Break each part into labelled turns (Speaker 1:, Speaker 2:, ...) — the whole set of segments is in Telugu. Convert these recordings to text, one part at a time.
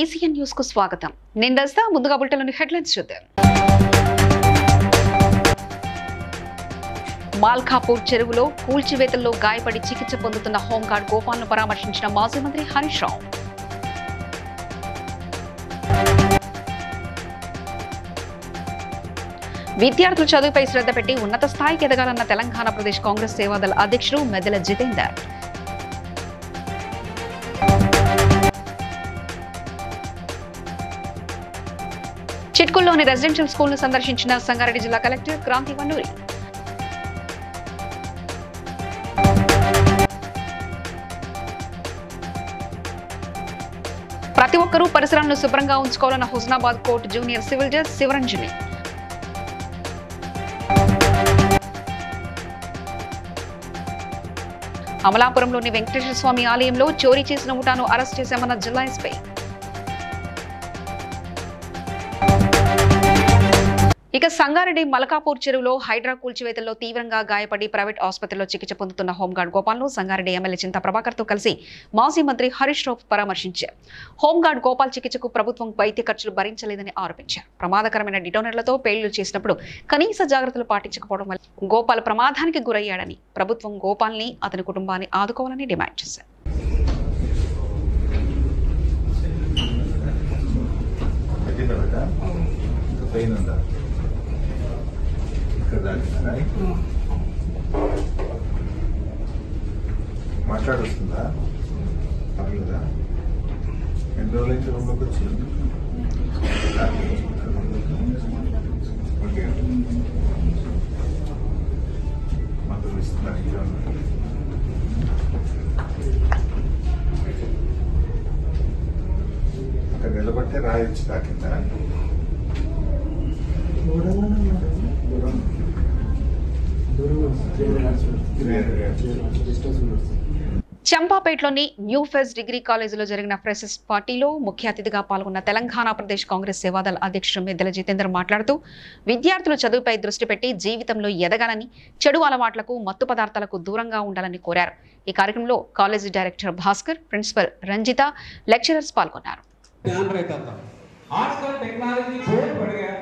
Speaker 1: నమస్తే న్యూస్కు స్వాగతం. నేను రస్తా ముందుగా బులెటిన్లోని హెడ్లైన్స్ చూద్దాం. మాల్కాపూర్ చెరువులో కూల్చివేతల్లో గాయపడి చికిత్స పొందుతున్న హోంగార్డ్ గోపాల్ను పరామర్శించిన మాజీ మంత్రి హరీష్ రావు. విద్యార్థుల చదువుపై శ్రద్ధ పెట్టి ఉన్నత స్థాయికి ఎదగాలన్న తెలంగాణ ప్రదేశ్ కాంగ్రెస్ సేవాదళ అధ్యక్షుడు మెదల జితేందర్. చిట్కుల్లోని రెసిడెన్షియల్ స్కూల్ను సందర్శించిన సంగారెడ్డి జిల్లా కలెక్టర్ క్రాంతి వన్నూరి. ప్రతి ఒక్కరూ పరిసరాలను శుభ్రంగా ఉంచుకోవాలన్న Husnabad court junior civil judge Shivaranjani. అమలాపురంలోని Venkateswara Swamy ఆలయంలో చోరీ చేసిన ముఠాను అరెస్ట్ చేశామన్న జిల్లా ఎస్పై. ఇక సంగారెడ్డి మలకాపూర్ చెరువులో హైడ్రా కూల్చివేతల్లో తీవ్రంగా గాయపడి ప్రైవేట్ ఆసుపత్రిలో చికిత్స పొందుతున్న హోంగార్డ్ గోపాల్ను సంగారెడ్డి ఎమ్మెల్యే చింత ప్రభాకర్తో కలిసి మాజీ మంత్రి హరీష్ రావు పరామర్శించారు. హోంగార్డ్ గోపాల్ చికిత్సకు ప్రభుత్వం వైద్య ఖర్చులు భరించలేదని ఆరోపించారు. ప్రమాదకరమైన డిటోనర్లతో పేళ్ళు చేసినప్పుడు కనీస జాగ్రత్తలు పాటించకపోవడం వల్ల గోపాల్ ప్రమాదానికి గురయ్యాడని ప్రభుత్వం గోపాల్ని అతని కుటుంబాన్ని ఆదుకోవాలని డిమాండ్ చేశారు.
Speaker 2: పెయిన్ ఉందా ఇక్కడ దాకా మాట్లాడొస్తుందా? పర్లేదా? ఎన్ని రోజులు అయితే రూమ్లోకి వచ్చి ఓకే. మందులు ఇస్తున్నారు ఇంకా అక్కడ నిలబడితే రాయొచ్చు తాకిందా
Speaker 1: చంపాపేటలోని న్యూ ఫెస్ డిగ్రీ కాలేజీలో జరిగిన ఫ్రెషర్స్ పార్టీలో ముఖ్య అతిథిగా పాల్గొన్న తెలంగాణ ప్రదేశ్ కాంగ్రెస్ సేవాదళ అధ్యక్షుడు మెద్దల జితేందర్ మాట్లాడుతూ విద్యార్థులు చదువుపై దృష్టి పెట్టి జీవితంలో ఎదగాలని చెడు అలవాట్లకు మత్తు పదార్థాలకు దూరంగా ఉండాలని కోరారు ఈ కార్యక్రమంలో college director Bhaskar principal Ranjitha lecturers పాల్గొన్నారు
Speaker 3: ध्यान रहता था आजकल टेक्नोलॉजी बहुत बढ़ गया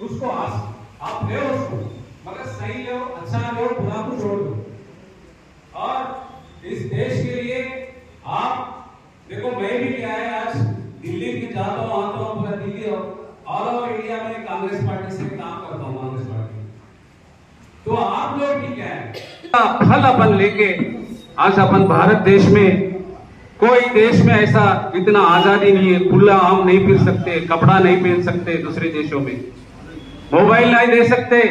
Speaker 3: उसको आज आप ले उसको मगर सही लो अच्छा लो बुरा को छोड़ दो। और इस देश के लिए आप, देखो, मैं भी क्या है, आज दिल्ली की जाता हूँ आता हूँ पूरा दिल्ली और ऑल ओवर इंडिया में कांग्रेस पार्टी से काम करता हूँ, कांग्रेस पार्टी। तो आप लोग भी क्या है? फल अपन लेके आज अपन भारत देश में, कोई देश में ऐसा इतना आज़ादी नहीं है, खुला आम नहीं पी सकते, कपड़ा नहीं पहन सकते दूसरे देशों में। मोबाइल नहीं दे सकते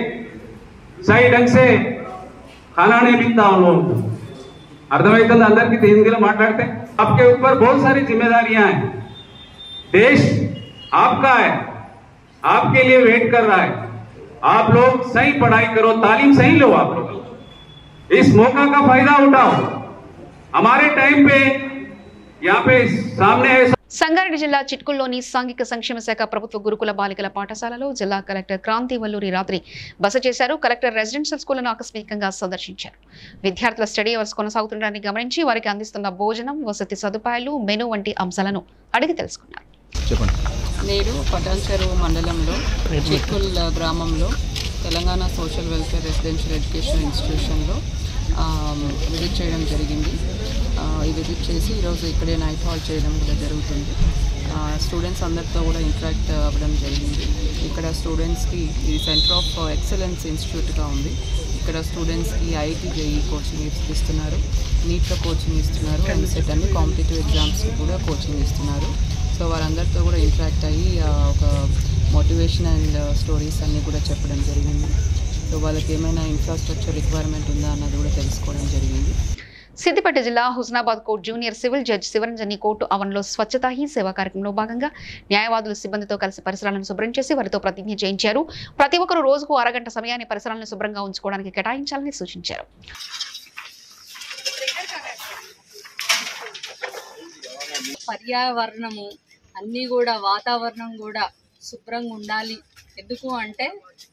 Speaker 3: सही ढंग से खाना नहीं मिलता उन लोगों को అర్థమవుతుంది అందరికీ హిందీలో మాట్లాడితే आपके ऊपर बहुत सारी जिम्मेदारियां हैं देश आपका है आपके लिए वेट कर रहा है आप लोग सही पढ़ाई करो तालीम सही लो आप लोग इस मौका का फायदा उठाओ हमारे टाइम पे यहाँ पे सामने है
Speaker 1: సంగారెడ్డి జిల్లా చిట్కుల్లోని సాంఘిక సంక్షేమ శాఖ ప్రభుత్వ గురుకుల బాలికల పాఠశాలలో జిల్లా కలెక్టర్ క్రాంతి వల్లూరి రాత్రి బస చేశారు. కలెక్టర్ రెసిడెన్షియల్ స్కూళ్ళను ఆకస్మికంగా సందర్శించారు. విద్యార్థుల స్టడీ అవర్స్ కొనసాగుతుండడాన్ని గమనించి వారికి అందిస్తున్న భోజనం వసతి సదుపాయాలు మెను వంటి అంశాలను అడిగి తెలుసుకున్నారు.
Speaker 4: నేడు పటాన్ చెరువు మండలంలో చిక్కుల్ గ్రామంలో Telangana social welfare residential education ఇన్స్టిట్యూషన్లో visit చేయడం జరిగింది. ఈ విజిట్ చేసి ఈరోజు ఇక్కడే నైట్ హాల్ చేయడం కూడా జరుగుతుంది. స్టూడెంట్స్ అందరితో కూడా ఇంటరాక్ట్ అవ్వడం జరిగింది. ఇక్కడ స్టూడెంట్స్కి ఇది సెంటర్ ఆఫ్ ఎక్సలెన్స్ ఇన్స్టిట్యూట్గా ఉంది. ఇక్కడ స్టూడెంట్స్కి ఐఐటి జేఈ కోచింగ్ ఇస్తున్నారు. నీట్లో కోచింగ్ ఇస్తున్నారు. అండ్ సెట్ అన్ని కాంపిటేటివ్ ఎగ్జామ్స్కి కూడా కోచింగ్ ఇస్తున్నారు. సో వారందరితో కూడా ఇంటరాక్ట్ అయ్యి ఒక మోటివేషన్ అండ్ స్టోరీస్ అన్నీ కూడా చెప్పడం జరిగింది. సో వాళ్ళకి ఏమైనా ఇన్ఫ్రాస్ట్రక్చర్ రిక్వైర్మెంట్ ఉందా అన్నది కూడా తెలుసుకోవడం జరిగింది.
Speaker 1: సిద్దిపేట జిల్లా Husnabad court junior civil judge Shivaranjani court ఆవరణలో స్వచ్ఛతా హీ సేవా కార్యక్రమంలో భాగంగా న్యాయవాదులు సిబ్బందితో కలిసి పరిసరాలను శుభ్రం చేసి వారితో ప్రతిజ్ఞ చేయించారు. ప్రతి ఒక్కరూ రోజుకు అరగంట సమయాన్ని పరిసరాలను శుభ్రంగా ఉంచుకోవడానికి కేటాయించాలని సూచించారు.
Speaker 5: పర్యావరణము అన్నీ కూడా వాతావరణం కూడా శుభ్రంగా ఉండాలి. ఎందుకు అంటే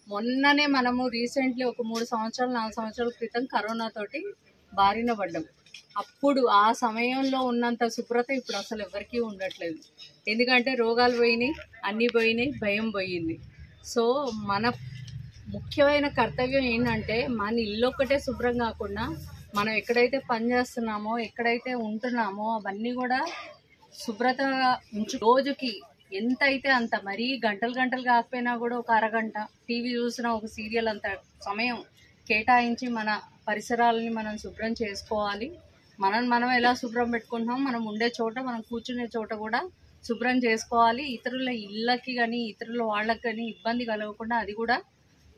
Speaker 5: మొన్ననే మనము రీసెంట్లీ ఒక మూడు సంవత్సరాలు నాలుగు సంవత్సరాల క్రితం కరోనా తోటి బారిన పడ్డాం. అప్పుడు ఆ సమయంలో ఉన్నంత శుభ్రత ఇప్పుడు అసలు ఎవరికీ ఉండట్లేదు. ఎందుకంటే రోగాలు పోయినాయి అన్నీ పోయినాయి భయం పోయింది. సో మన ముఖ్యమైన కర్తవ్యం ఏంటంటే మన ఇల్లు ఒక్కటే శుభ్రం కాకుండా మనం ఎక్కడైతే పని చేస్తున్నామో ఎక్కడైతే ఉంటున్నామో అవన్నీ కూడా శుభ్రత రోజుకి ఎంత అయితే అంత మరీ గంటలు గంటలు కాకపోయినా కూడా ఒక అరగంట టీవీ చూసిన ఒక సీరియల్ అంత సమయం కేటాయించి మన పరిసరాలని మనం శుభ్రం చేసుకోవాలి. మనం మనం ఎలా శుభ్రం పెట్టుకుంటున్నాం మనం ఉండే చోట మనం కూర్చునే చోట కూడా శుభ్రం చేసుకోవాలి. ఇతరుల ఇళ్ళకి కానీ ఇతరుల వాళ్ళకి కానీ ఇబ్బంది కలగకుండా అది కూడా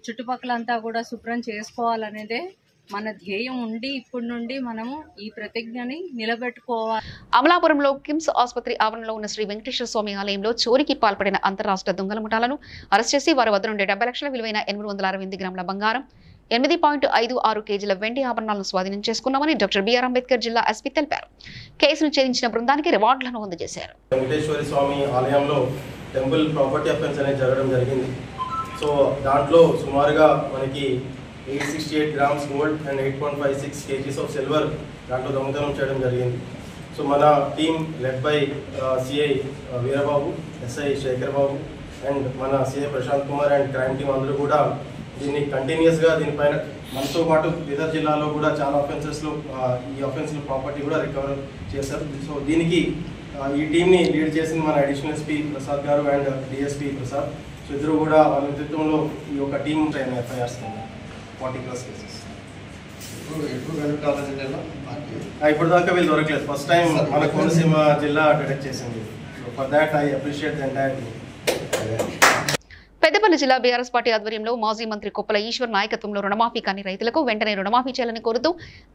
Speaker 5: చుట్టుపక్కలంతా కూడా శుభ్రం చేసుకోవాలనేదే మన ధ్యేయం ఉండి ఇప్పటి నుండి మనము ఈ ప్రతిజ్ఞని నిలబెట్టుకోవాలి.
Speaker 1: అమలాపురంలో కిమ్స్ ఆసుపత్రి ఆవరణలో ఉన్న శ్రీ వెంకటేశ్వర స్వామి ఆలయంలో చోరీకి పాల్పడిన అంతరాష్ట్ర దొంగల ముఠాలను అరెస్ట్ చేసి వారి వద్ద నుండి డెబ్బై లక్షల విలువైన ఎనిమిది వందల అరవై ఎనిమిది గ్రాముల బంగారం ఎనిమిది పాయింట్ ఐదు ఆరు కేజీల వెండి ఆభరణాలను స్వాధీనం చేసుకున్నామని డాక్టర్ బిఆర్ అంబేద్కర్ జిల్లా ఎస్పీ తెలిపారు. కేసును ఛేదించిన బృందానికి రివార్డులను అందజేశారు.
Speaker 6: వెంకటేశ్వర స్వామి ఆలయంలో టెంపుల్ ప్రాపర్టీ అఫెన్స్ అనేది జరగడం జరిగింది. సో దాంట్లో సుమారుగా మనకి eight sixty eight grams gold and eight point five six kgs of silver దాంట్లో దొంగతనం చేయడం జరిగింది. సో మన team led by CI Veerababu SI Sekhar Babu and మన CI Prashanth Kumar and crime team అందరూ కూడా దీన్ని కంటిన్యూస్గా దీనిపైన మనతో పాటు బీదర్ జిల్లాలో కూడా చాలా అఫెన్సెస్లో ఈ అఫెన్స్లో ప్రాపర్టీ కూడా రికవర్ చేశారు. సో దీనికి ఈ టీంని లీడ్ చేసింది మన అడిషనల్ ఎస్పీ ప్రసాద్ గారు అండ్ డిఎస్పీ ప్రసాద్. సో ఇద్దరు కూడా వాళ్ళ నేతృత్వంలో ఈ యొక్క team train FIRs forty plus cases
Speaker 7: ఇప్పుడు
Speaker 6: దాకా వీళ్ళు దొరకలేదు. ఫస్ట్ టైం మన కోనసీమ జిల్లా డిటెక్ట్ చేసింది. For that I appreciate the entire team
Speaker 1: Peddapalli జిల్లా బీఆర్ఎస్ పార్టీ ఆధ్వర్యంలో మాజీ మంత్రి కొప్పల ఈశ్వర్ నాయకత్వంలో రుణమాఫీ కాని రైతులకు వెంటనే రుణమాఫీ చేయాలని కోరుతూ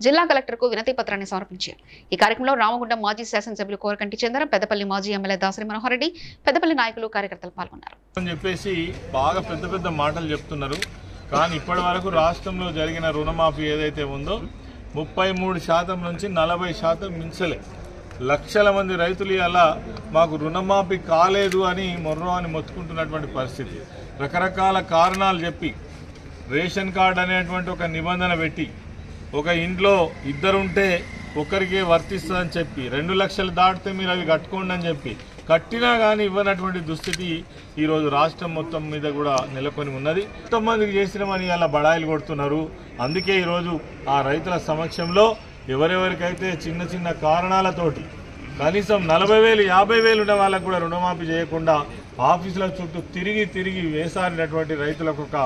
Speaker 1: జిల్లా కలెక్టర్కు వినతి పత్రాన్ని సమర్పించారు. ఈ కార్యక్రమంలో రామగుండం మాజీ శాసనసభ్యులు కోరకంటి చంద్ర పెద్దపల్లి మాజీ ఎమ్మెల్యే దాసరి మనోహర్ రెడ్డి పెద్దపల్లి నాయకులు కార్యకర్తలు పాల్గొన్నారు.
Speaker 8: అని చెప్పేసి బాగా పెద్ద పెద్ద మాటలు చెప్తున్నారు. కానీ ఇప్పటి వరకు రాష్ట్రంలో జరిగిన రుణమాఫీ ఏదైతే ఉందో ముప్పై మూడు శాతం నుంచి నలభై శాతం మించలే. లక్షల మంది రైతులు అలా మాకు రుణమాఫీ కాలేదు అని మొర్రో అని మొత్తుకుంటున్నటువంటి పరిస్థితి. రకరకాల కారణాలు చెప్పి రేషన్ కార్డు అనేటువంటి ఒక నిబంధన పెట్టి ఒక ఇంట్లో ఇద్దరుంటే ఒకరికే వర్తిస్తుందని చెప్పి రెండు లక్షలు దాటితే మీరు అవి కట్టుకోండి అని చెప్పి కట్టినా కానీ ఇవ్వనటువంటి దుస్థితి ఈరోజు రాష్ట్రం మొత్తం మీద కూడా నెలకొని ఉన్నది. మొత్తం మందికి చేసినామని అలా బడాయిలు కొడుతున్నారు. అందుకే ఈరోజు ఆ రైతుల సమక్షంలో ఎవరెవరికైతే చిన్న చిన్న కారణాలతోటి కనీసం నలభై వేలు యాభై వేలు ఉన్న వాళ్ళకు కూడా రుణమాఫీ చేయకుండా ఆఫీసుల చుట్టూ తిరిగి తిరిగి వేసారినటువంటి రైతులకు ఒక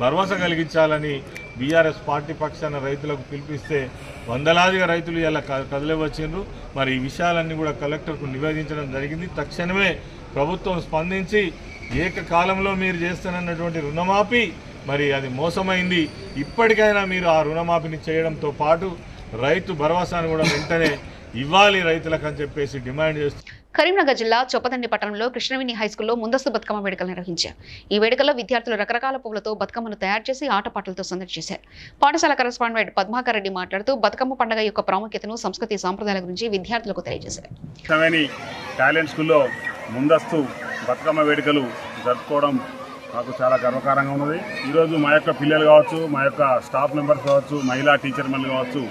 Speaker 8: భరోసా కలిగించాలని బీఆర్ఎస్ పార్టీ పక్షాన రైతులకు పిలిపిస్తే వందలాదిగా రైతులు ఇలా కదలివచ్చిండ్రు. మరి ఈ విషయాలన్నీ కూడా కలెక్టర్కు నివేదించడం జరిగింది. తక్షణమే ప్రభుత్వం స్పందించి ఏకకాలంలో మీరు చేస్తున్నటువంటి రుణమాఫీ మరి అది మోసమైంది. ఇప్పటికైనా మీరు ఆ రుణమాఫీని చేయడంతో పాటు రైతు భరోసాను కూడా వెంటనే ఇవ్వాలి రైతులకు అని చెప్పేసి డిమాండ్ చేస్తూ
Speaker 1: కరీంనగర్ జిల్లా చొప్పదండి పట్టణంలో కృష్ణవేణి హైస్కూల్లో ముందస్తు బతుకమ్మ వేడుకలు నిర్వహించారు. ఈ వేడుకల్లో విద్యార్థులు రకరకాల పువ్వులతో బతుకమ్మను తయారు చేసి ఆటపాటలతో సందడి చేశారు. పాఠశాల కరస్పాండెంట్ పద్మాకర్ రెడ్డి మాట్లాడుతూ బతుకమ్మ పండుగ యొక్క ప్రాముఖ్యతను సంస్కృతి సాంప్రదాయాల గురించి విద్యార్థులకు తెలియజేశారు.
Speaker 9: కృష్ణవేణి టాలెంట్ స్కూల్లో ముందస్తు బతుకమ్మ వేడుకలు జరుపుకోవడం మాకు చాలా గర్వకారంగా ఉన్నది. ఈరోజు మా యొక్క పిల్లలు కావచ్చు మా యొక్క స్టాఫ్ మెంబర్స్ కావచ్చు మహిళా టీచర్ మనులు కావచ్చు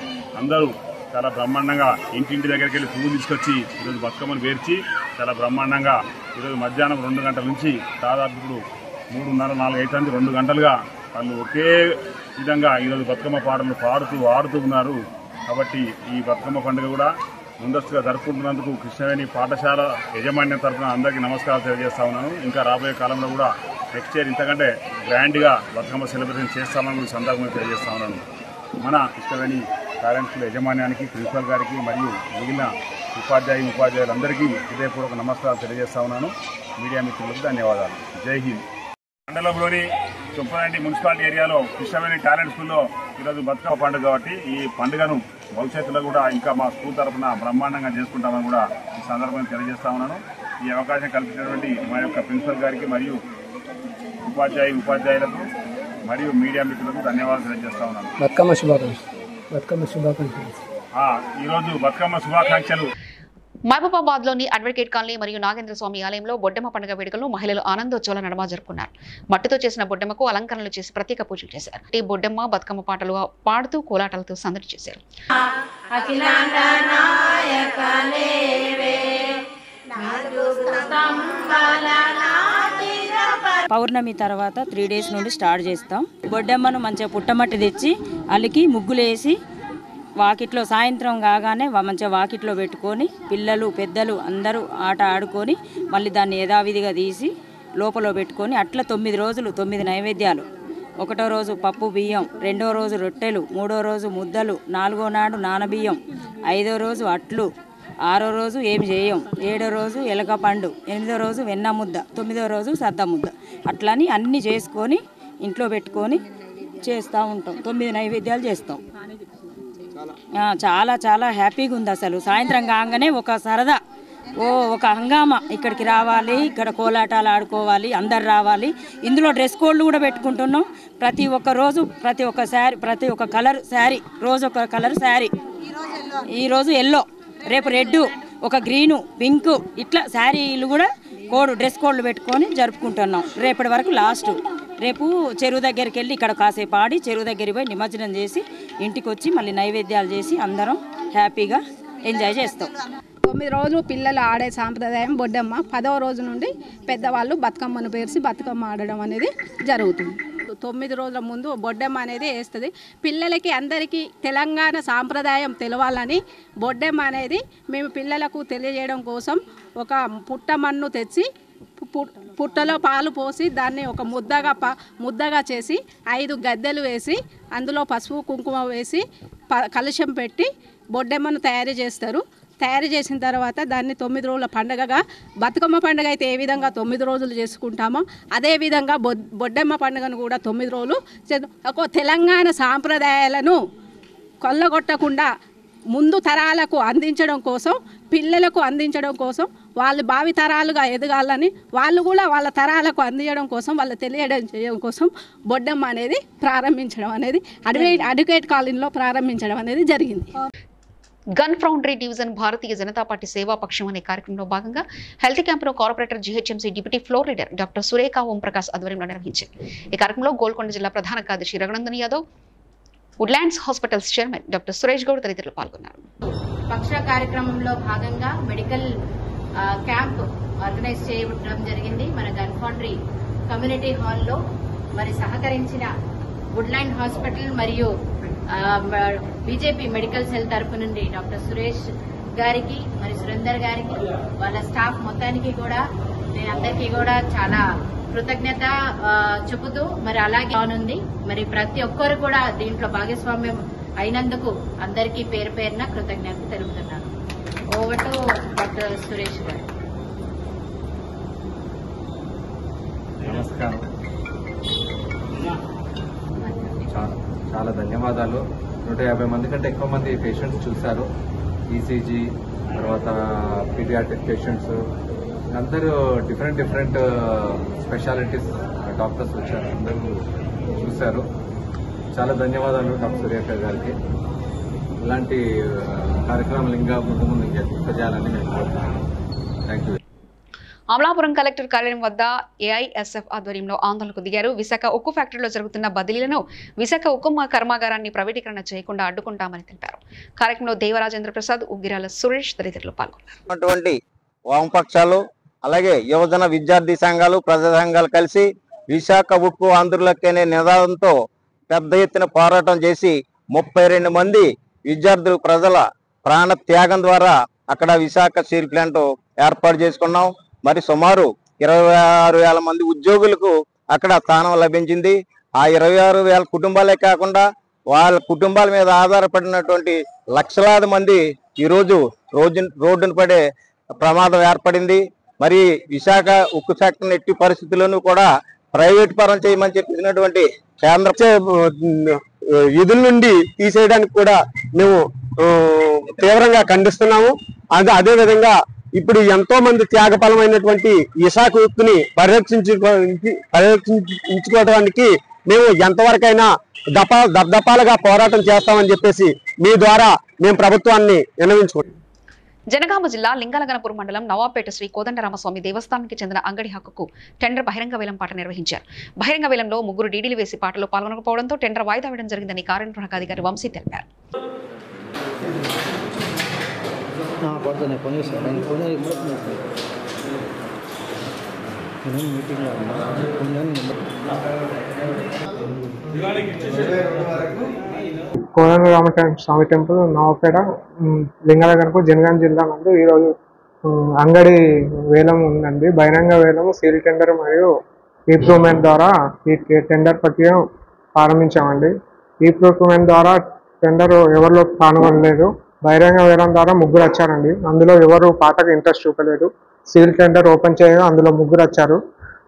Speaker 9: అందరూ చాలా బ్రహ్మాండంగా ఇంటింటి దగ్గరికి వెళ్ళి పువ్వులు తీసుకొచ్చి ఈరోజు బతుకమ్మను పేర్చి చాలా బ్రహ్మాండంగా ఈరోజు మధ్యాహ్నం రెండు గంటల నుంచి దాదాపు ఇప్పుడు మూడున్నర నాలుగు అయితే రెండు గంటలుగా వాళ్ళు ఒకే విధంగా ఈరోజు బతుకమ్మ పాటలు పాడుతూ ఆడుతూ ఉన్నారు. కాబట్టి ఈ బతుకమ్మ పండుగ కూడా ముందస్తుగా జరుపుకుంటున్నందుకు కృష్ణవేణి పాఠశాల యజమాన్యం తరఫున అందరికీ నమస్కారాలు తెలియజేస్తా ఉన్నాను. ఇంకా రాబోయే కాలంలో కూడా నెక్స్ట్ ఇయర్ ఇంతకంటే గ్రాండ్గా బతుకమ్మ సెలబ్రేషన్ చేస్తామని కూడా సందర్భంగా తెలియజేస్తా ఉన్నాను. మన కృష్ణవేణి స్కూల్ యజమాన్యానికి ప్రిన్సిపల్ గారికి మరియు మిగిలిన ఉపాధ్యాయు ఉపాధ్యాయులందరికీ హృదయపూర్వక నమస్కారాలు తెలియజేస్తా ఉన్నాను. మీడియా మిత్రులకు ధన్యవాదాలు. జై హింద్. మండలంలోని చొప్పనండి మున్సిపాలిటీ ఏరియాలో కృష్ణవేణి టాలెంట్ స్కూల్లో ఈరోజు బతుకమ్మ పండుగ కాబట్టి ఈ పండుగను భవిష్యత్తులో కూడా ఇంకా మా స్కూల్ తరఫున బ్రహ్మాండంగా చేసుకుంటామని కూడా ఈ సందర్భంగా తెలియజేస్తా ఉన్నాను. ఈ అవకాశం కల్పించినటువంటి మా యొక్క ప్రిన్సిపల్ గారికి మరియు ఉపాధ్యాయు ఉపాధ్యాయులకు మరియు మీడియా మిత్రులకు ధన్యవాదాలు తెలియజేస్తా ఉన్నాను.
Speaker 10: బతుకమ్మ శుభాకాంక్షలు.
Speaker 9: ఈరోజు బతుకమ్మ శుభాకాంక్షలు.
Speaker 1: మహబూబాబాద్లోని అడ్వకేట్ కాలనీ మరియు నాగేంద్ర స్వామి ఆలయంలో బొడ్డెమ్మ పండుగ వేడుకలను మహిళలు ఆనందోత్సవాల నడమ జరుపుకున్నారు. మట్టితో చేసిన బొడ్డెమ్మకు అలంకరణలు చేసి ప్రత్యేక పూజలు చేశారు. ఈ బొడ్డెమ్మ బతుకమ్మ పాటలు పాడుతూ కోలాటాలతో సందడి చేశారు.
Speaker 10: పౌర్ణమి తర్వాత త్రీ డేస్ నుండి స్టార్ట్ చేస్తాం. బొడ్డమ్మను మంచిగా పుట్టమట్టి తెచ్చి అలికి ముగ్గులు వేసి వాకిట్లో సాయంత్రం కాగానే మంచిగా వాకిట్లో పెట్టుకొని పిల్లలు పెద్దలు అందరూ ఆట ఆడుకొని మళ్ళీ దాన్ని యథావిధిగా తీసి లోపల పెట్టుకొని అట్లా తొమ్మిది రోజులు తొమ్మిది నైవేద్యాలు. ఒకటో రోజు పప్పు బియ్యం రెండో రోజు రొట్టెలు మూడో రోజు ముద్దలు నాలుగో నాడు నానబియ్యం ఐదో రోజు అట్లు ఆరో రోజు ఏమి చేయం? ఏడో రోజు ఎలక పండు ఎనిమిదో రోజు వెన్న ముద్ద తొమ్మిదో రోజు సద్ద ముద్ద. అట్లని అన్నీ చేసుకొని ఇంట్లో పెట్టుకొని చేస్తూ ఉంటాం. తొమ్మిది నైవేద్యాలు చేస్తాం. చాలా చాలా హ్యాపీగా ఉంది అసలు. సాయంత్రం కాగానే ఒక సరదా ఓ ఒక హంగామా. ఇక్కడికి రావాలి ఇక్కడ కోలాటాలు ఆడుకోవాలి అందరు రావాలి. ఇందులో డ్రెస్ కోడ్లు కూడా పెట్టుకుంటున్నాం. ప్రతి ఒక్క రోజు ప్రతి ఒక్క శారీ ప్రతి ఒక్క కలర్ శారీ రోజు ఒక కలర్ శారీ. ఈరోజు ఎల్లో. రేపు రెడ్ ఒక గ్రీను పింక్ ఇట్లా శారీలు కూడా కోడ్ డ్రెస్ కోడ్లు పెట్టుకొని జరుపుకుంటున్నాం. రేపటి వరకు లాస్ట్. రేపు చెరువు దగ్గరికి వెళ్ళి ఇక్కడ కాసేపు ఆడి చెరువు దగ్గరికి పోయి నిమజ్జనం చేసి ఇంటికి వచ్చి మళ్ళీ నైవేద్యాలు చేసి అందరం హ్యాపీగా ఎంజాయ్ చేస్తాం.
Speaker 11: తొమ్మిది రోజులు పిల్లలు ఆడే సాంప్రదాయం బొడ్డమ్మ. పదవ రోజు నుండి పెద్దవాళ్ళు బతుకమ్మను పేర్చి బతుకమ్మ ఆడడం అనేది జరుగుతుంది. తొమ్మిది రోజుల ముందు బొడ్డమ్మ అనేది వేస్తుంది. పిల్లలకి అందరికీ తెలంగాణ సాంప్రదాయం తెలవాలని బొడ్డమ్మ అనేది మేము పిల్లలకు తెలియజేయడం కోసం ఒక పుట్టమన్ను తెచ్చి పు- పుట్టలో పాలు పోసి దాన్ని ఒక ముద్దగా ప ముద్దగా చేసి ఐదు గద్దెలు వేసి అందులో పసుపు కుంకుమ వేసి ప కలుషం పెట్టి బొడ్డెమ్మను తయారు చేస్తారు. తయారు చేసిన తర్వాత దాన్ని తొమ్మిది రోజుల పండగగా బతుకమ్మ పండుగ అయితే ఏ విధంగా తొమ్మిది రోజులు చేసుకుంటామో అదేవిధంగా బొ బొడ్డమ్మ పండుగను కూడా తొమ్మిది రోజులు చే- ఒక తెలంగాణ సాంప్రదాయాలను కొల్లగొట్టకుండా ముందు తరాలకు అందించడం కోసం పిల్లలకు అందించడం కోసం వాళ్ళు భావి తరాలుగా ఎదగాలని వాళ్ళు కూడా వాళ్ళ తరాలకు అందించడం కోసం వాళ్ళు తెలియడం చేయడం కోసం బొడ్డమ్మ అనేది ప్రారంభించడం అనేది అడ్వే అడ్వకేట్ కాలనీలో ప్రారంభించడం అనేది జరిగింది.
Speaker 1: Gun foundry division Bharatiya Janata Party సేవా పక్షం అనే కార్యక్రమంలో భాగంగా హెల్త్ క్యాంపులో corporator GHMC deputy floor leader doctor Surekha Omprakash ఆధ్వర్యంలో నిర్వహించారు. ఈ కార్యక్రమంలో గోల్కొండ జిల్లా ప్రధాన కార్యదర్శి Raghunandan Yadav Woodlands hospitals chairman doctor Suresh Goud తదితరులు పాల్గొన్నారు.
Speaker 12: పక్ష కార్యక్రమంలో భాగంగా మెడికల్ క్యాంప్ ఆర్గనైజ్ చేయడం జరిగింది. మన గన్ ఫౌండరీ కమ్యూనిటీ హాల్లో మరి సహకరించిన వుడ్లాండ్ హాస్పిటల్ మరియు బీజేపీ మెడికల్ సెల్ తరపు నుండి డాక్టర్ సురేష్ గారికి మరి సురేందర్ గారికి వాళ్ళ స్టాఫ్ మొత్తానికి కూడా నేను అందరికీ కూడా చాలా కృతజ్ఞత చెబుతూ మరి అలాగే ఉంది మరి ప్రతి ఒక్కరు కూడా దీంట్లో భాగస్వామ్యం అయినందుకు అందరికీ పేరు పేరున కృతజ్ఞత తెలుపుతున్నాను. ఓవర్ టు డాక్టర్ సురేష్ గారు.
Speaker 13: నమస్కారం. చాలా చాలా ధన్యవాదాలు. నూట యాభై మంది కంటే ఎక్కువ మంది పేషెంట్స్ చూశారు. ఈసీజీ తర్వాత పీడియాటిక్ పేషెంట్స్ అందరూ డిఫరెంట్ డిఫరెంట్ స్పెషాలిటీస్ డాక్టర్స్ వచ్చారు. అందరూ చూశారు. చాలా ధన్యవాదాలు డాక్టర్ సురేఖ గారికి. ఇలాంటి uh, కార్యక్రమాలు ఇంకా ముందు ముందు ఇంకా చేయాలని నేను కోరుతున్నాను థ్యాంక్ యూ
Speaker 1: అమలాపురం కలెక్టర్ కార్యాలయం వద్ద ఏఐఎస్ఎఫ్ ఆధ్వర్యంలో ఆందోళనకు దిగారు. విశాఖ ఉక్కు ఫ్యాక్టరీలో జరుగుతున్న బదిలీలను విశాఖ ఉక్కు కర్మాగారాన్ని ప్రైవేటీకరణ చేయకుండా అడ్డుకుంటామని తెలిపారు. కార్యక్రమంలో దేవరాజేంద్ర ప్రసాద్ ఉగ్గిరాల సురేష్ తదితరులు పాల్గొన్నారు.
Speaker 14: వామపక్షాలు అలాగే యువజన విద్యార్థి సంఘాలు ప్రజా సంఘాలు కలిసి విశాఖ ఉక్కు ఆంధ్రులకనే నినాదంతో పెద్ద ఎత్తున పోరాటం చేసి ముప్పై రెండు మంది విద్యార్థులు ప్రజల ప్రాణ త్యాగం ద్వారా అక్కడ విశాఖ స్టీల్ ప్లాంట్ ఏర్పాటు చేసుకున్నాం. మరి సుమారు ఇరవై ఆరు వేల మంది ఉద్యోగులకు అక్కడ స్థానం లభించింది. ఆ ఇరవై ఆరు వేల కుటుంబాలే కాకుండా వాళ్ళ కుటుంబాల మీద ఆధారపడినటువంటి లక్షలాది మంది ఈరోజు రోజు రోడ్డున పడే ప్రమాదం ఏర్పడింది. మరి విశాఖ ఉక్కు ఫ్యాక్టరీ ఎట్టి పరిస్థితుల్లోనూ కూడా ప్రైవేట్ పరం చేయమని చెప్పినటువంటి కేంద్ర
Speaker 15: విధుల నుండి తీసేయడానికి కూడా మేము తీవ్రంగా ఖండిస్తున్నాము. అదే అదే విధంగా ఇప్పుడు ఎంతో మంది త్యాగఫలమైనటువంటి విశాఖ ఉక్కుని పరిరక్షించుకోవడానికి పరిరక్షించుకోవడానికి మేము ఎంతవరకైనా దపా దప్దపాలుగా పోరాటం చేస్తామని చెప్పేసి మీ ద్వారా మేము ప్రభుత్వాన్ని విన్నవించుకుంటాం
Speaker 1: జనగామ జిల్లా లింగాలగనపురం మండలం నవాపేట శ్రీ కోదండరామస్వామి దేవస్థానానికి చెందిన అంగడి హక్కుకు టెండర్ బహిరంగ వేలం పాట నిర్వహించారు. బహిరంగ వేలంలో ముగ్గురు డీడీలు వేసి పాటలో పాల్గొనకపోవడంతో టెండర్ వాయిదా వేయడం జరిగిందని కార్యనిర్వాహక అధికారి వంశీ తెలిపారు.
Speaker 16: పడుతున్నాయి పని చేస్తాను నేను నేను మీటింగ్లో
Speaker 17: కోనూరు రామ స్వామి టెంపుల్ నవపేట ఉమ్, జనగాం జిల్లా నందు ఈరోజు అంగడి వేలం ఉందండి. బహిరంగ వేలం సీల్ టెండర్ మరియు ఈ ద్వారా ఈ టెండర్ ప్రక్రియ ప్రారంభించామండి. ఈ ప్రూవ్మెంట్ ద్వారా టెండర్ ఎవరిలో పాల్గొనలేదు బహిరంగ వేలం ద్వారా ముగ్గురు వచ్చారండి. అందులో ఎవరు పాటకు ఇంట్రెస్ట్ చూపలేదు. సీల్ టెండర్ ఓపెన్ చేయగా అందులో ముగ్గురు వచ్చారు.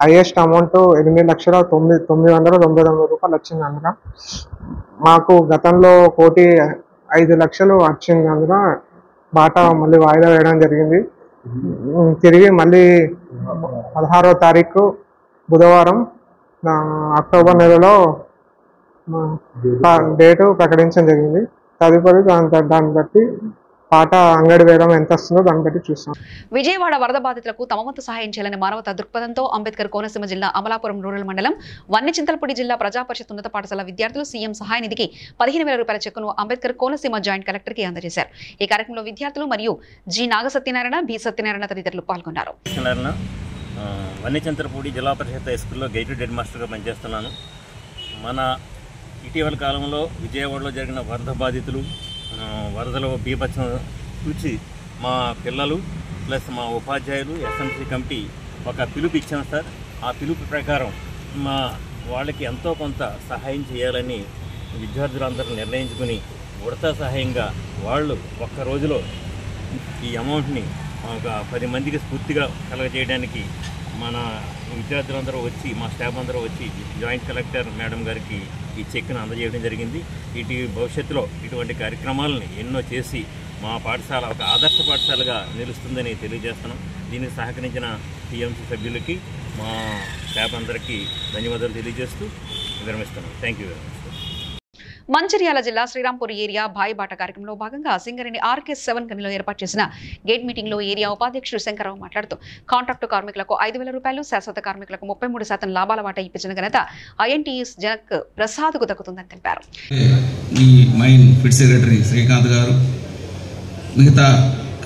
Speaker 17: హైయెస్ట్ అమౌంట్ ఎనిమిది లక్షల తొమ్మిది తొమ్మిది వందల తొంభై తొమ్మిది రూపాయలు వచ్చింది అందులో మాకు గతంలో కోటి ఐదు లక్షలు వచ్చింది అందులో బాటా మళ్ళీ వాయిదా వేయడం జరిగింది. తిరిగి మళ్ళీ పదహారో తారీఖు బుధవారం అక్టోబర్ నెలలో డేటు ప్రకటించడం జరిగింది. తదుపరి దాని దాన్ని బట్టి పాట అంగడి వేయడం ఎంత వస్తుందో దాన్ని బట్టి చూస్తాం.
Speaker 1: విజయవాడ వరద బాధితులకు తమ వంతు సహాయం చేయాలని మానవతా దృక్పథంతో అంబేద్కర్ కోనసీమ జిల్లా అమలాపురం రూరల్ మండలం వన్నిచింతలపూడి జిల్లా ప్రజాపరిషత్ ఉన్నత పాఠశాల విద్యార్థులు సీఎం సహాయ నిధికి పదిహేను వేల రూపాయల చెక్కును అంబేద్కర్ కోనసీమ జాయింట్ కలెక్టర్కి అందజేశారు. ఈ కార్యక్రమంలో విద్యార్థులు మరియు జి నాగసత్యనారాయణ బి సత్యనారాయణ తదితరులు పాల్గొన్నారు.
Speaker 18: వన్యచంద్రపూడి జిల్లా పరిషత్ హై స్కూల్లో గైడెడ్ హెడ్ మాస్టర్గా పనిచేస్తున్నాను. మన ఇటీవల కాలంలో విజయవాడలో జరిగిన వరద బాధితులు వరదలో బీభత్సం చూసి మా పిల్లలు ప్లస్ మా ఉపాధ్యాయులు ఎస్ఎంసీ కమిటీ ఒక పిలుపు ఇచ్చాం సార్. ఆ పిలుపు ప్రకారం మా వాళ్ళకి ఎంతో కొంత సహాయం చేయాలని విద్యార్థులందరూ నిర్ణయించుకుని ఉడతా సహాయంగా వాళ్ళు ఒక్క రోజులో ఈ అమౌంట్ని ఒక పది మందికి స్ఫూర్తిగా కలగజేయడానికి మన విద్యార్థులందరూ వచ్చి మా స్టాఫ్ అందరూ వచ్చి జాయింట్ కలెక్టర్ మేడం గారికి ఈ చెక్ను అందజేయడం జరిగింది. ఇటు భవిష్యత్తులో ఇటువంటి కార్యక్రమాలను ఎన్నో చేసి మా పాఠశాల ఒక ఆదర్శ పాఠశాలగా నిలుస్తుందని తెలియజేస్తున్నాం. దీనికి సహకరించిన టీఎంసీ సభ్యులకి మా స్టాఫ్ అందరికీ ధన్యవాదాలు తెలియజేస్తూ విరమిస్తున్నాం. Thank you very much.
Speaker 1: Mancherial జిల్లా శ్రీరాంపూర్ ఏరియా బాయిబాట కార్యక్రమంలో భాగంగా సింగరేణి ఆర్కే సెవెన్ గనిలో ఏర్పాటు చేసిన గేట్ మీటింగ్లో ఏరియా ఉపాధ్యక్షుడు శంకరరావు మాట్లాడుతూ కాంట్రాక్టు కార్మికులకు ఐదు వేల రూపాయలు శాశ్వత కార్మికులకు ముప్పై మూడు శాతం లాభాల వాటా ఇప్పించిన ఘనత ఐఎన్టీఎస్ జనక్ ప్రసాద్కు దక్కుతుందని తెలిపారు.
Speaker 19: ఈ మైన్ సెక్రటరీ శ్రీకాంత్ గారు మిగతా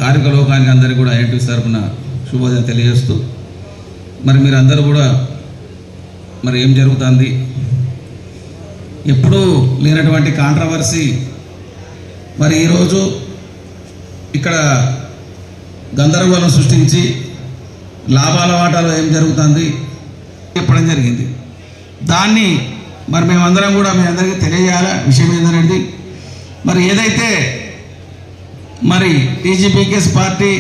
Speaker 19: కార్మిక లోకానికి అందరికీ కూడా ఐఎన్టీసీ తరఫున శుభోదయం తెలియజేస్తూ మరి మీరందరూ కూడా మరి ఏం జరుగుతుంది? ఎప్పుడూ లేనటువంటి కాంట్రవర్సీ మరి ఈరోజు ఇక్కడ గందరగోళం సృష్టించి లాభాల వాటాలో ఏం జరుగుతుంది చెప్పడం జరిగింది. దాన్ని మరి మేమందరం కూడా మీ అందరికీ తెలియజేయాల? విషయం ఏంటనేది మరి ఏదైతే మరి టీజీపీకేఎస్ పార్టీ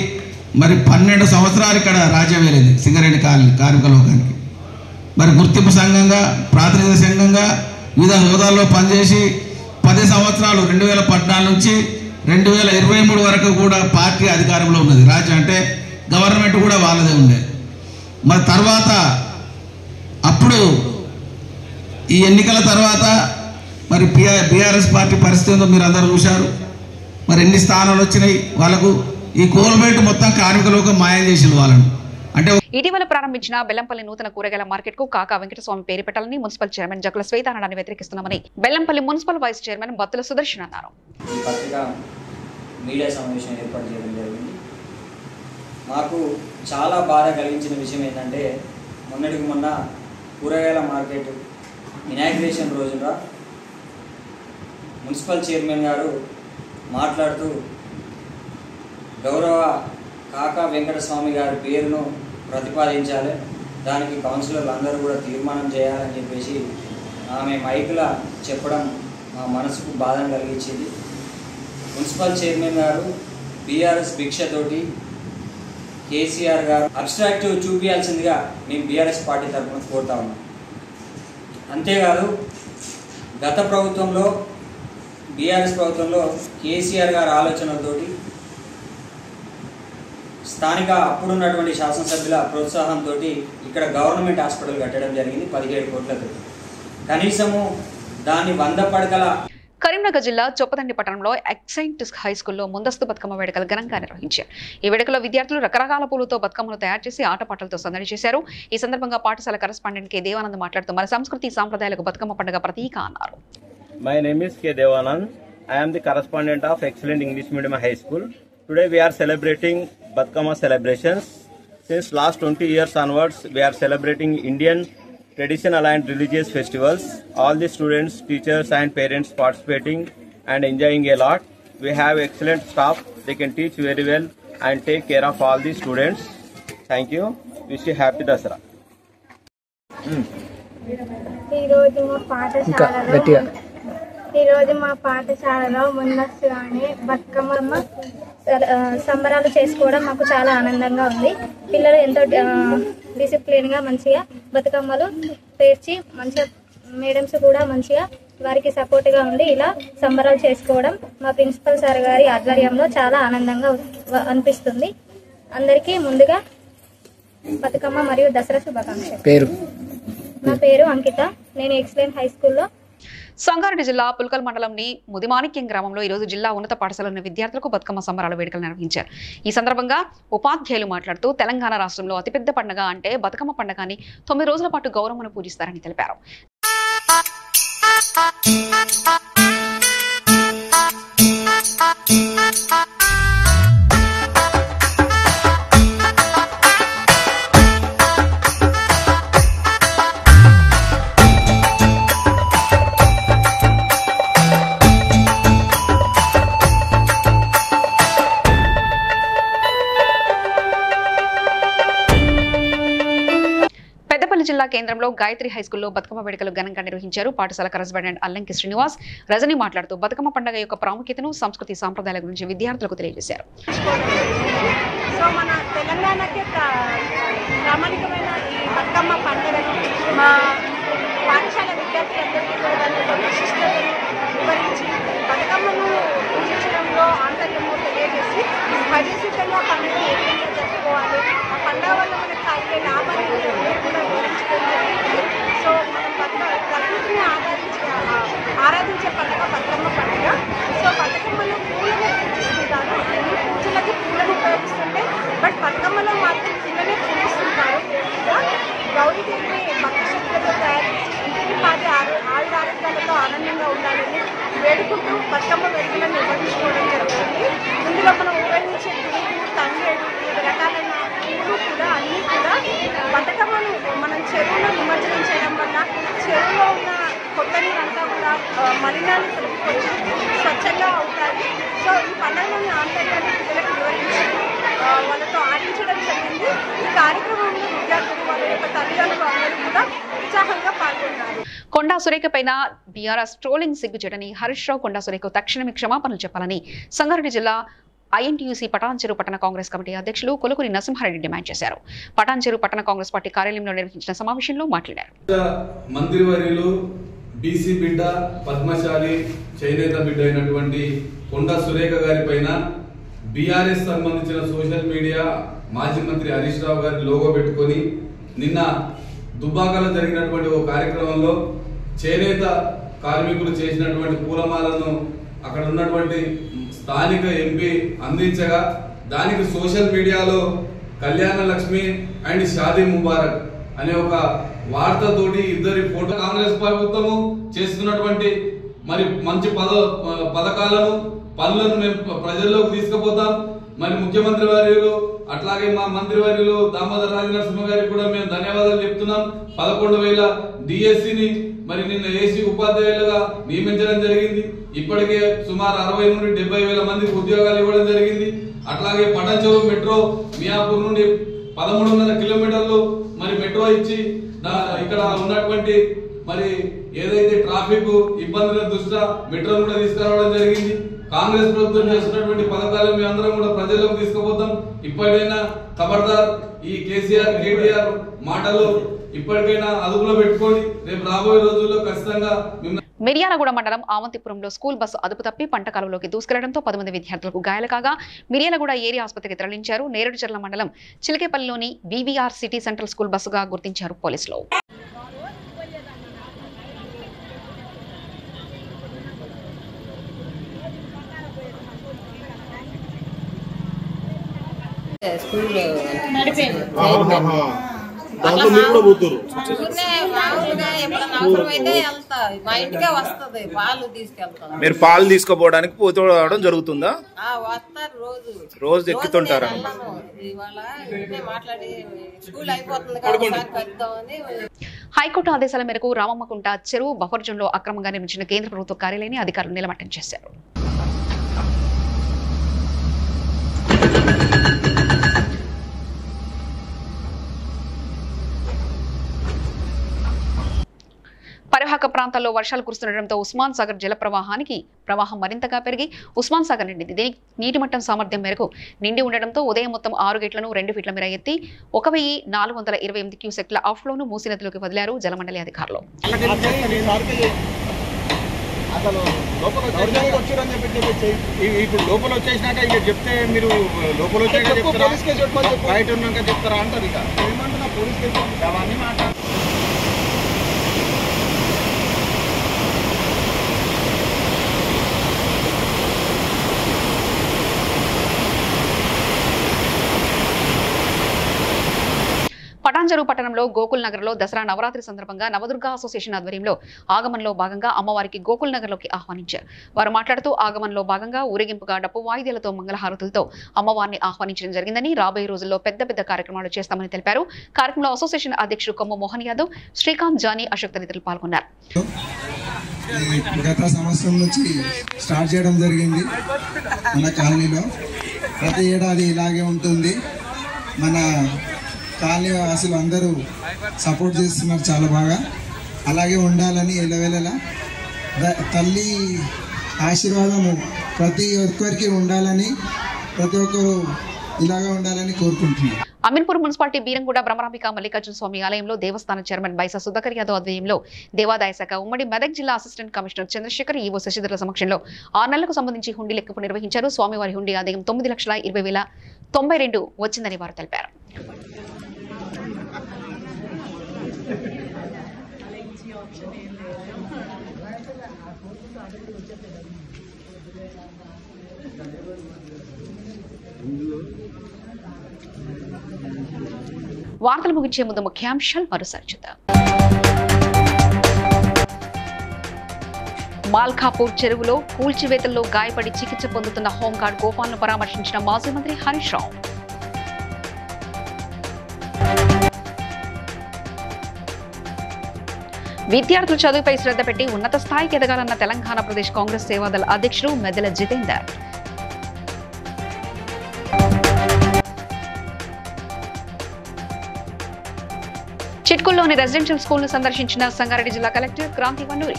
Speaker 19: మరి పన్నెండు సంవత్సరాలు ఇక్కడ రాజ్యం వేలింది సింగరేణి కాలనీ కార్మిక లోకానికి. మరి గుర్తింపు సంఘంగా ప్రాతినిధ్య సంఘంగా వివిధ హోదాల్లో పనిచేసి పది సంవత్సరాలు రెండు వేల పద్నాలుగు నుంచి రెండు వేల ఇరవై మూడు వరకు కూడా పార్టీ అధికారంలో ఉన్నది. రాజ్యం అంటే గవర్నమెంట్ కూడా వాళ్ళదే ఉండే మరి తర్వాత అప్పుడు ఈ ఎన్నికల తర్వాత మరి పిఆర్ బీఆర్ఎస్ పార్టీ పరిస్థితి ఉందో మీరు అందరూ చూశారు. మరి ఎన్ని స్థానాలు వచ్చినాయి? వాళ్ళకు ఈ కోల్బెల్ట్ మొత్తం కార్మికులకు మాయం చేసిన వాళ్ళను. అంటే
Speaker 1: ఇటీవల ప్రారంభించిన బెల్లంపల్లి నూతన కూరగాయల మార్కెట్కు కాకా వెంకటస్వామి పేరు పెట్టాలని మున్సిపల్ చైర్మన్ జగ్ల శ్వేతానందాన్ని వ్యతిరేకిస్తున్నామని Bellampalli municipal vice chairman Battula Sudarshan అన్నారు.
Speaker 20: మీడియా సమావేశం ఏర్పాటు చేయడం జరిగింది. మాకు చాలా బాధ కలిగించిన విషయం ఏంటంటే మొన్నటికి మొన్న కూరగాయల మార్కెట్ ఇనాగ్రేషన్ రోజున మున్సిపల్ చైర్మన్ గారు మాట్లాడుతూ గౌరవ కాకా వెంకటస్వామి గారి పేరును ప్రతిపాదించాలి. దానికి కౌన్సిలర్లు అందరూ కూడా తీర్మానం చేయాలని చెప్పేసి ఆమె మైకుల చెప్పడం మా మనసుకు బాధను కలిగించింది. మున్సిపల్ చైర్మన్ గారు బీఆర్ఎస్ భిక్షతోటి కేసీఆర్ గారు అబ్స్ట్రాక్టివ్ చూపించాల్సిందిగా మేము బీఆర్ఎస్ పార్టీ తరఫున కోరుతా ఉన్నాం. అంతేకాదు గత ప్రభుత్వంలో బీఆర్ఎస్ ప్రభుత్వంలో కేసీఆర్ గారి ఆలోచనలతోటి స్థానిక అప్పుడున్నటువంటి శాసనసభ్యుల ప్రోత్సాహంతో ఇక్కడ గవర్నమెంట్ హాస్పిటల్ కట్టడం జరిగింది పదిహేడు కోట్లతో కనీసము దాన్ని వంద పడకల
Speaker 1: కరీంనగర్ జిల్లా చొప్పదండి పట్టణంలో ఎక్సైంట్ హై స్కూల్లో ముందస్తు బతుకమ్మ వేడుకలు ఘనంగా నిర్వహించారు ఈ వేడుకలో విద్యార్థులు రకరకాల పూలతో బతుకమ్మను తయారు చేసి ఆటపాటలతో సందడి చేశారు ఈ సందర్భంగా పాఠశాల కరెస్పాండెంట్ కె దేవానంద్ మాట్లాడుతూ మన సంస్కృతి సాంప్రదాయాలకు బతుకమ్మ పండుగ ప్రతీక అన్నారు
Speaker 21: is K. Devanand. I am the correspondent of Excellent English Medium High School. Today we are celebrating Batkama celebrations. Since last 20 years onwards, we are celebrating Indian traditional and religious festivals. All the students, teachers and parents participating and enjoying a lot. We have excellent staff. They can teach very well and take care of all the students. Thank you. Wish you happy Dasara.
Speaker 22: ఈరోజు మా పాఠశాలలో ఈరోజు మా పాఠశాలలో ముందస్తుగానే బతుకమ్మ సంబరాలు చేసుకోవడం మాకు చాలా ఆనందంగా ఉంది. పిల్లలు ఎంతో డిసిప్లిన్గా మంచిగా బతుకమ్మలు పేర్చి మంచిగా మేడమ్స్ కూడా మంచిగా వారికి సపోర్ట్గా ఉండి ఇలా సంబరాలు చేసుకోవడం మా ప్రిన్సిపల్ సార్ గారి ఆధ్వర్యంలో చాలా ఆనందంగా అనిపిస్తుంది. అందరికీ ముందుగా బతుకమ్మ మరియు దసరా శుభాకాంక్షలు.
Speaker 23: పేరు?
Speaker 22: నా పేరు అంకిత. నేను ఎక్సలెంట్ హై స్కూల్లో
Speaker 1: సంగారెడ్డి జిల్లా పుల్కల్ మండలంని ముదిమాణిక్యం గ్రామంలో ఈ రోజు జిల్లా ఉన్నత పాఠశాలలోని విద్యార్థులకు బతుకమ్మ సంబరాల వేడుకలు నిర్వహించారు. ఈ సందర్భంగా ఉపాధ్యాయులు మాట్లాడుతూ తెలంగాణ రాష్ట్రంలో అతిపెద్ద పండుగ అంటే బతుకమ్మ పండుగని తొమ్మిది రోజుల పాటు గౌరవమును పూజిస్తారని తెలిపారు. కర్నూలు జిల్లా కేంద్రంలో గాయత్రి హైస్కూల్లో బతుకమ్మ వేడుకలు ఘనంగా నిర్వహించారు పాఠశాల కరస్పాండెంట్ అల్లంకి శ్రీనివాస్. రజని మాట్లాడుతూ బతుకమ్మ పండుగ యొక్క ప్రాముఖ్యతను సంస్కృతి సాంప్రదాయాల గురించి విద్యార్థులకు తెలియజేశారు.
Speaker 24: సో మన తెలంగాణకి ప్రామాణికమైన ఈ బతుకమ్మ పండుగను మా పాఠశాల విద్యార్థులందరికీ కూడా దాని యొక్క విశిష్టతను వివరించి బతుకమ్మను పూజించడంలో ఆంతర్యము తెలియజేసి పరిశుద్ధంగా పండుగ ఏ విధంగా జరుపుకోవాలి ఆ పండుగ వల్ల మనకు కలిగే లాభాలు ఏంటి అనేది కూడా వివరించడం జరిగింది సో మనం బతుక ప్రకృతిని ఆరాధించే ఆరాధించే పండుగ బతుకమ్మ పండుగ. సో బతుకమ్మలో పూలను పూజిస్తుంటారు. అన్ని పూజలకి పూలను ఉపయోగిస్తుంటే బట్ బతుకమ్మలో మాత్రం పూలనే పూజిస్తుంటారు. ఎక్కువగా గౌరీదేవిని భక్తి శక్తులతో తయారు చేసి ఇంటికి పాటి ఆరు ఆయుర ఆరోగ్యాలతో ఆనందంగా ఉండాలని వేడుకుంటూ బతుకమ్మ వేడుకలను నిర్వహించుకోవడం జరుగుతుంది ఇందులో మనం ఉపయోగించే గురువు తంగేడు వివిధ రకాలైన పూలు కూడా అన్నీ కూడా బతుకమ్మను మనం చెరువులో నిమజ్జనం చేయడం వల్ల చెరువులో ఉన్న కొత్త నీరంతా కూడా ఆ, మలినాన్ని తొలగిపోయి స్వచ్ఛంగా అవుతాయి సో ఈ పండుగలోని ఆంతర్యాన్ని పిల్లలకు వివరించి ఆ, వాళ్ళతో ఆడించడం జరిగింది ఈ కార్యక్రమంలో విద్యార్థులు వాళ్ళ యొక్క తల్లిదండ్రులు అందరూ కూడా ఉత్సాహంగా పాల్గొన్నారు
Speaker 1: కొండా సురేఖ పైన బీఆర్ఎస్ ట్రోలింగ్ సిగ్గుచేటని హరీష్ రావు కొండా సురేఖ తక్షణమే క్షమాపణలు చెప్పాలని సంగారెడ్డి జిల్లా ఐఎన్టీయూసీ పటాన్చెరు పట్టణ కాంగ్రెస్ కమిటీ అధ్యక్షులు కొలుకుని నరసింహారెడ్డి డిమాండ్ చేశారు. పటాన్చెరు పట్టణ కాంగ్రెస్ పార్టీ కార్యాలయంలో నిర్వహించిన సమావేశంలో మాట్లాడారు.
Speaker 25: మంత్రివర్యులు బీసీ బిడ్డ పద్మశాలి చేనేత బిడ్డ అయినటువంటి కొండా సురేఖ గారి పైన బీఆర్ఎస్ సంబంధించిన సోషల్ మీడియా మాజీ మంత్రి హరీష్ రావు గారి లోగో పెట్టుకొని నిన్న దుబ్బాకలో జరిగినటువంటి ఓ కార్యక్రమంలో చేనేత కార్మికులు చేసినటువంటి పూలమాలను అక్కడ ఉన్నటువంటి స్థానిక ఎంపీ అందించగా దానికి సోషల్ మీడియాలో కళ్యాణ లక్ష్మి అండ్ షాదీ ముబారక్ అనే ఒక వార్తతోటి ఇద్దరి ఫోటో కాంగ్రెస్ ప్రభుత్వము చేస్తున్నటువంటి మరి మంచి పద పథకాలను పనులను మేము ప్రజల్లోకి తీసుకుపోతాం. మరి ముఖ్యమంత్రి వర్యులు అట్లాగే మా మంత్రి వర్యులు దామోదర్ రాజనరసింహ గారికి కూడా మేము ధన్యవాదాలు చెప్తున్నాం. పదకొండు వేల డిఎస్సిని మరి నిన్న ఏసీ ఉపాధ్యాయులుగా నియమించడం జరిగింది. ఇప్పటికే సుమారు అరవై నుండి డెబ్బై వేల మందికి ఉద్యోగాలు ఇవ్వడం జరిగింది. అట్లాగే పటంచెరు మెట్రో మియాపూర్ నుండి పదమూడున్నర కిలోమీటర్లు మరి మెట్రో ఇచ్చి ఇక్కడ ఉన్నటువంటి మరి ఏదైతే ట్రాఫిక్ ఇబ్బందుల దృష్ట్యా మెట్రో కూడా తీసుకురావడం జరిగింది. కాంగ్రెస్ ప్రభుత్వం చేస్తున్నటువంటి పథకాలు మేము అందరం కూడా ప్రజల్లోకి తీసుకుపోతాం. ఇప్పటికైనా ఖబర్దార్ ఈ కేసీఆర్ కేటీఆర్ మాటలు ఇప్పటికైనా అదుపులో రేపు రాబోయే రోజుల్లో ఖచ్చితంగా
Speaker 1: మిర్యాలగూడ మండలం ఆవంతిపురంలో స్కూల్ బస్సు అదుపు తప్పి పంట కాలంలోకి దూసుకెళ్ళడంతో పదమంది విద్యార్థులకు గాయాలు కాగా మిర్యాలగూడ ఏరియా ఆసుపత్రికి తరలించారు నేరుడుచర్ల మండలం చిలకేపల్లిలోని వివిఆర్ సిటీ సెంట్రల్ స్కూల్ బస్సుగా గుర్తించారు పోలీసులు.
Speaker 26: స్కూల్ మీరు కూడా పోతురు
Speaker 27: ఊరినే మామూలుగా ఎప్పుడన్నా అవసరమైతే వెళ్తా. మా ఇంటికే వస్తది పాలు తీసుకెళ్తాం.
Speaker 28: మీరు పాలు తీసుకోపోవడానికి పోతూ రావడం జరుగుతుందా?
Speaker 27: ఆ, వస్తారు రోజు.
Speaker 28: రోజు ఎక్కుతుంటారా?
Speaker 27: నేను వెళ్ళను. ఇవాళ ఇంటే మాట్లాడి స్కూల్ అయిపోతుంది కాబట్టి కలుద్దామని.
Speaker 1: హైకోర్టు ఆదేశాల మేరకు రామమ్మకుంట చెరువు బఫర్ జోన్లో అక్రమంగా నిర్మించిన కేంద్ర ప్రభుత్వ కార్యాలయాన్ని అధికారులు నిలమట్టం చేశారు. ప్రాంతాల్లో వర్షాలు కురుస్తుండటంతో ఉస్మాన్ సాగర్ జల ప్రవాహానికి ప్రవాహం మరింతగా పెరిగి ఉస్మాన్ సాగర్ నిండింది. దీనికి నీటి మట్టం సామర్థ్యం మేరకు నిండి ఉండడంతో ఉదయం మొత్తం ఆరు గేట్లను రెండు ఫీట్ల మేర ఎత్తి ఒక వెయ్యి నాలుగు వందల ఇరవై ఎనిమిది క్యూసెక్ల ఆఫ్లోను మూసి నదిలోకి వదిలారు జలమండలి అధికారులు.
Speaker 29: అసలు లోపల వచ్చారని చెప్పి చెప్పి ఇ- ఇప్పుడు లోపల వచ్చేసినాక ఇక చెప్తే మీరు లోపల వచ్చాక చెప్తారా బయట ఉన్నాక చెప్తారా? అంటారు ఇక. ఏమంటున్నా పోలీస్ కేసు అవన్నీ మాట
Speaker 1: పటాంజరు పట్టణంలో గోకుల్ నగర్లో దసరా నవరాత్రి సందర్భంగా నవదుర్గ అసోసియేషన్ ఆధ్వర్యంలో ఆగమనలో భాగంగా అమ్మవారికి గోకుల్ నగర్లోకి ఆహ్వానించారు. వారు మాట్లాడుతూ ఆగమనలో భాగంగా ఊరేగింపుగా డప్పు వాయిద్యాలతో మంగళహారతులతో అమ్మవారిని ఆహ్వానించడం జరిగిందని రాబోయే రోజుల్లో పెద్ద పెద్ద కార్యక్రమాలు చేస్తామని తెలిపారు. కార్యక్రమంలో అసోసియేషన్ అధ్యక్షుడు కొమ్మ మోహన్ యాదవ్ శ్రీకాంత్ జానీ అశోక్ తదితరులు పాల్గొన్నారు.
Speaker 23: గత సంవత్సరం నుంచి స్టార్ట్ చేయడం జరిగింది మన కాలనీలో. ప్రతి ఏడాది ఇలాగే ఉంటుంది. మన కాలనీ వాసులు అందరూ సపోర్ట్ చేస్తున్నారు చాలా బాగా. అలాగే ఉండాలని ఎలవెలలా తల్లి ఆశీర్వాదము ప్రతి ఒక్కరికి ఉండాలని ప్రతి ఒక్కరు ఇలాగా ఉండాలని కోరుకుంటున్నాను
Speaker 1: అమీన్పూర్ మున్సిపాలిటీ బీరంగూడ బ్రహ్మరాంబిక మల్లికార్జున స్వామి ఆలయంలో దేవస్థాన చైర్మన్ బైస సుధాకర్ యాదవ్ ఆధ్వర్యంలో దేవాదాయ శాఖ ఉమ్మడి మెదక్ జిల్లా అసిస్టెంట్ కమిషనర్ చంద్రశేఖర్ ఈవో శశిధర్ల సమక్షంలో ఆరు నెలలకు సంబంధించి హుండీ లెక్కపు నిర్వహించారు. స్వామివారి హుండీ ఆదాయం తొమ్మిది లక్షల ఇరవై వేల తొంభై రెండు వచ్చిందని వారు తెలిపారు. వార్తలు ముగించే ముందు ముఖ్యాంశాలు మరోసారి చూద్దాం. మాల్కాపూర్ చెరువులో కూల్చివేతల్లో గాయపడి చికిత్స పొందుతున్న హోంగార్డ్ గోపాల్ను పరామర్శించిన మాజీ మంత్రి హరీష్ రావు. విద్యార్థుల చదువుపై శ్రద్ధ పెట్టి ఉన్నత స్థాయికి ఎదగాలన్న తెలంగాణ ప్రదేశ్ కాంగ్రెస్ సేవాదళ అధ్యక్షుడు మెదల జితేందర్. చిట్కుల్లోని రెసిడెన్షియల్ స్కూల్ను సందర్శించిన సంగారెడ్డి జిల్లా కలెక్టర్ క్రాంతి వన్నూరి.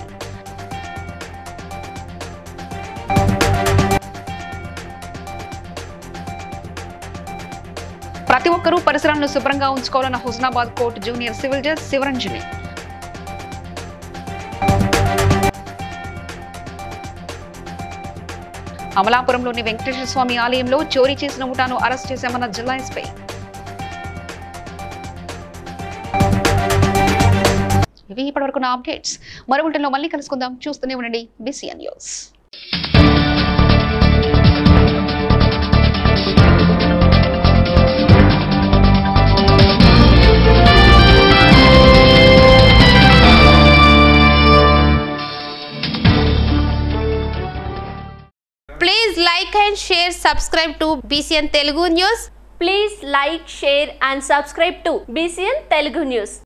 Speaker 1: ప్రతి ఒక్కరూ పరిసరాలను శుభ్రంగా ఉంచుకోవాలన్న Husnabad court junior civil judge Sivaranjani. అమలాపురంలోని Venkateswara Swamy ఆలయంలో చోరీ చేసిన ముఠాను అరెస్ట్ చేశామన్న జిల్లా ఎస్పీ. ఇవి ఇప్పటివరకు నా అప్డేట్స్. మరో బులెటిన్లో మళ్ళీ కలుసుకుందాం. చూస్తూనే ఉండండి.
Speaker 30: BCN news. And share, subscribe to BCN Telugu News.
Speaker 31: Please like, share and subscribe to BCN Telugu News.